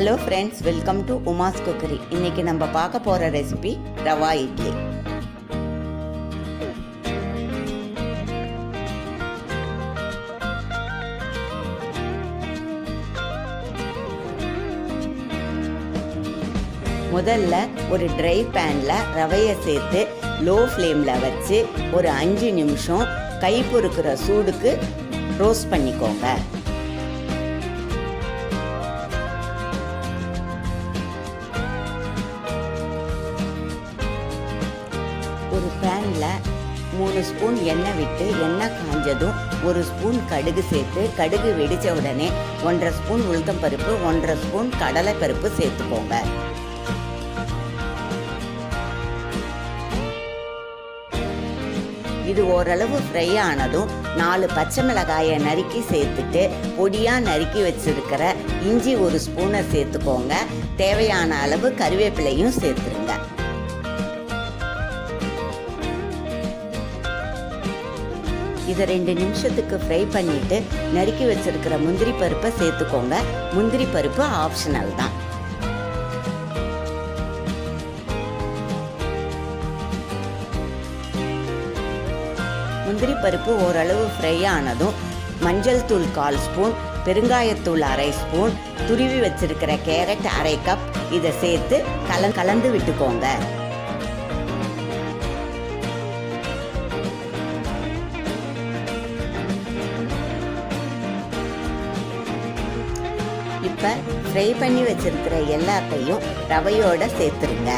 Hello friends welcome to Uma's cookery இன்னைக்கு நம்ம பார்க்க போகிற ரெசிபி ரவா இட்லி. முதல்ல ஒரு ட்ரை பேனில் ரவையை சேர்த்து லோ ஃப்ளேமில் வச்சு ஒரு அஞ்சு நிமிஷம் கை பொறுக்கிற சூடுக்கு ரோஸ்ட் பண்ணிக்கோங்க. பேனில் மூணு ஸ்பூன் எண்ணெய் விட்டு எண்ணெய் காஞ்சதும் ஒரு ஸ்பூன் கடுகு சேர்த்து கடுகு வெடித்த உடனே ஒன்றரை ஸ்பூன் உளுத்தம் பருப்பு ஒன்றரை ஸ்பூன் கடலை பருப்பு சேர்த்துக்கோங்க. இது ஓரளவு ஃப்ரை ஆனதும் நாலு பச்சை மிளகாயை நறுக்கி சேர்த்துட்டு பொடியாக நறுக்கி வச்சிருக்கிற இஞ்சி ஒரு ஸ்பூனை சேர்த்துக்கோங்க. தேவையான அளவு கருவேப்பிலையும் சேர்த்துருங்க. இதை ரெண்டு நிமிஷத்துக்கு ஃப்ரை பண்ணிட்டு நறுக்கி வச்சிருக்கிற முந்திரி பருப்பை சேர்த்துக்கோங்க. முந்திரி பருப்பு ஆப்ஷனல் தான். முந்திரி பருப்பு ஓரளவு ஃப்ரை ஆனதும் மஞ்சள் தூள் கால் ஸ்பூன் பெருங்காயத்தூள் அரை ஸ்பூன் துருவி வச்சிருக்கிற கேரட் அரை கப் இதை சேர்த்து கல கலந்து விட்டுக்கோங்க. இப்போ ஃப்ரை பண்ணி வச்சிருக்கிற எல்லாத்தையும் ரவையோட சேர்த்துருங்க.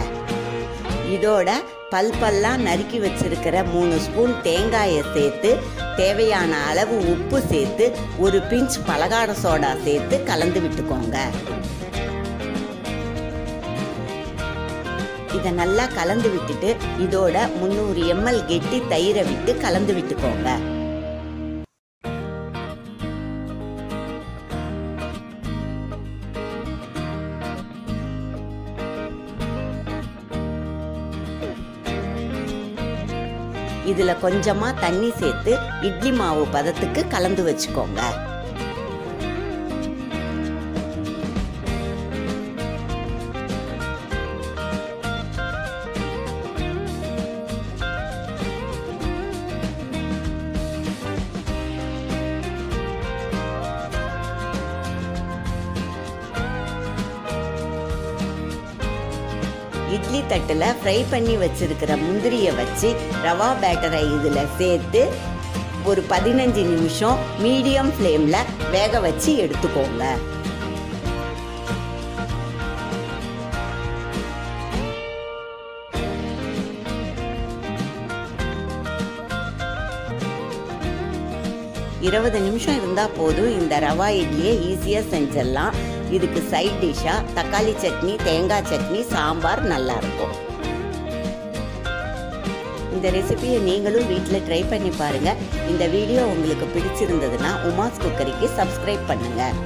இதோட பல்பெல்லாம் நறுக்கி வச்சிருக்கிற மூணு ஸ்பூன் தேங்காயை சேர்த்து தேவையான அளவு உப்பு சேர்த்து ஒரு பிஞ்ச் பலகார சோடா சேர்த்து கலந்து விட்டுக்கோங்க. இதை நல்லா கலந்து விட்டுட்டு இதோட முந்நூறு எம்எல் கெட்டி தயிரை விட்டு கலந்து விட்டுக்கோங்க. இதில் கொஞ்சமாக தண்ணி சேர்த்து இட்லி மாவு பதத்துக்கு கலந்து வச்சுக்கோங்க. இட்லி தட்டில் ஃப்ரை பண்ணி வச்சிருக்கிற முந்திரியை வச்சு ரவா பேட்டரை இதில் சேர்த்து ஒரு பதினஞ்சு நிமிஷம் மீடியம் ஃப்ளேமில் வேக வச்சு எடுத்துக்கோங்க. இருபது நிமிஷம் இருந்தால் போதும் இந்த ரவா இட்லியை ஈஸியாக செஞ்சிடலாம். இதுக்கு சைட் டிஷ்ஷாக தக்காளி சட்னி தேங்காய் சட்னி சாம்பார் நல்லாயிருக்கும் இந்த ரெசிபியை நீங்களும் வீட்டில் ட்ரை பண்ணி பாருங்கள் இந்த வீடியோ உங்களுக்கு பிடிச்சிருந்ததுன்னா உமாஸ் குக்கரிக்கு சப்ஸ்கிரைப் பண்ணுங்கள்